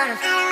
trying to